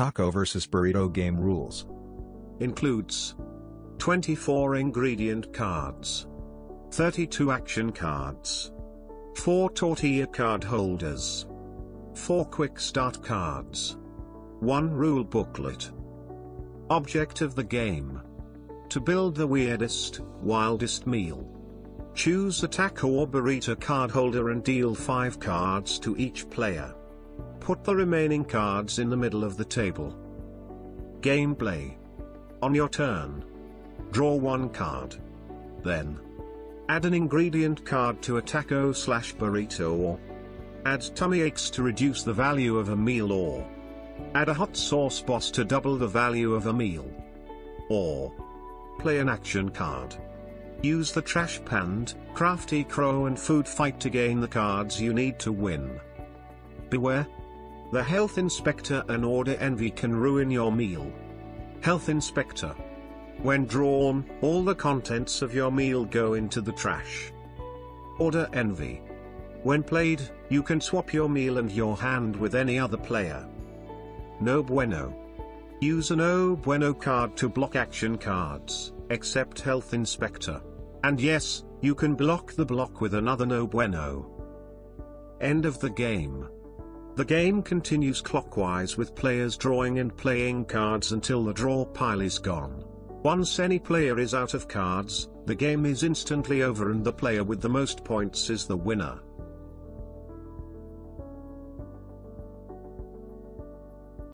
Taco vs Burrito game rules. Includes 24 ingredient cards, 32 action cards, 4 tortilla card holders, 4 quick start cards, 1 rule booklet. Object of the game. To build the weirdest, wildest meal. Choose a taco or burrito card holder and deal 5 cards to each player. Put the remaining cards in the middle of the table. Gameplay. On your turn. Draw one card. Then. Add an ingredient card to a taco slash burrito or add tummy aches to reduce the value of a meal or add a hot sauce boss to double the value of a meal. Or play an action card. Use the trash panda, crafty crow and food fight to gain the cards you need to win. Beware. The health inspector and order envy can ruin your meal. Health inspector. When drawn, all the contents of your meal go into the trash. Order envy. When played, you can swap your meal and your hand with any other player. No bueno. Use a no bueno card to block action cards, except Health Inspector. And yes, you can block the block with another no bueno. End of the game. The game continues clockwise with players drawing and playing cards until the draw pile is gone. Once any player is out of cards, the game is instantly over and the player with the most points is the winner.